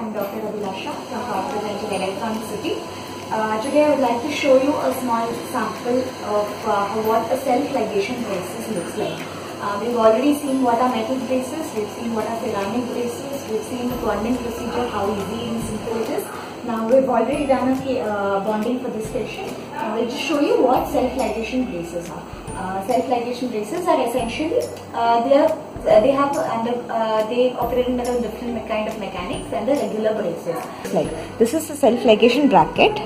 I'm Dr. Abhilasha from Corporate Electronic City. Uh, today I would like to show you a small sample of uh, what a self-ligation braces looks like. Uh, we've already seen what are metal braces, we've seen what are ceramic braces, we've seen the bonding procedure, how easy and simple it is. Now we've already done a uh, bonding for this patient. Now we'll just show you what self-ligation braces are. Uh, self-ligation braces are essentially, uh, they are uh, they have under uh, they operate under different kind of mechanics and the regular braces. like this is the self-ligation bracket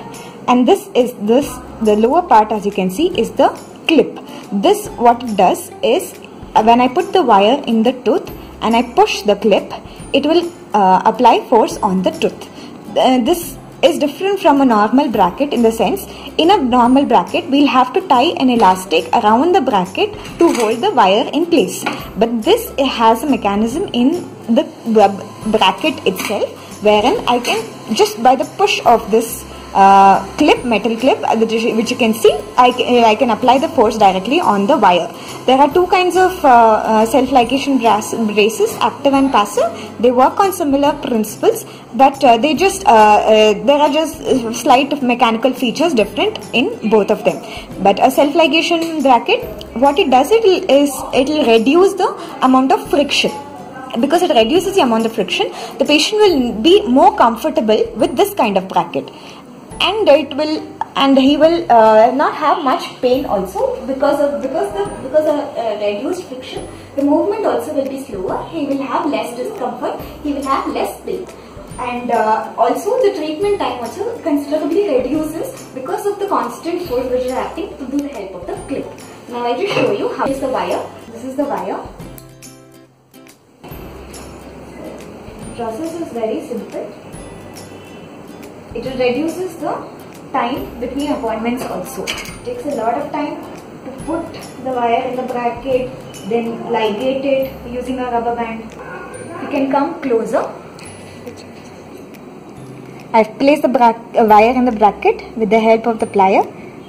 and this is this the lower part as you can see is the clip this what it does is uh, when I put the wire in the tooth and I push the clip it will uh, apply force on the tooth uh, this is different from a normal bracket in the sense in a normal bracket we'll have to tie an elastic around the bracket to hold the wire in place. But this has a mechanism in the bracket itself wherein I can just by the push of this uh, clip, metal clip, uh, which you can see, I, I can apply the force directly on the wire. There are two kinds of uh, uh, self-ligation braces, active and passive. They work on similar principles, but uh, they just, uh, there are just slight mechanical features different in both of them. But a self-ligation bracket, what it does it is, it will reduce the amount of friction because it reduces the amount of friction the patient will be more comfortable with this kind of bracket and it will and he will uh, not have much pain also because of because the because of uh, reduced friction the movement also will be slower. He will have less discomfort. He will have less pain. And uh, also the treatment time also considerably reduces because of the constant force which is acting through the help of the clip. Now i will show you how is the wire. This is the wire. Process is very simple it reduces the time between appointments also. It takes a lot of time to put the wire in the bracket, then ligate it using a rubber band. You can come closer. I've placed the uh, wire in the bracket with the help of the plier.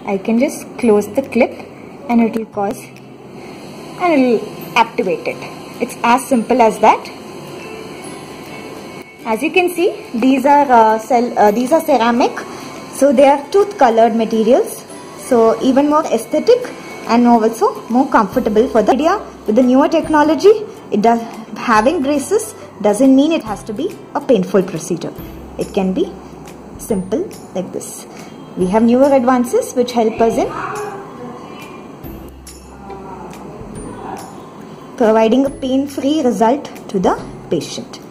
I can just close the clip and it will cause and it will activate it. It's as simple as that. As you can see, these are uh, cell, uh, these are ceramic, so they are tooth colored materials. So even more aesthetic and also more comfortable for the idea with the newer technology. It does having braces doesn't mean it has to be a painful procedure. It can be simple like this. We have newer advances which help us in providing a pain-free result to the patient.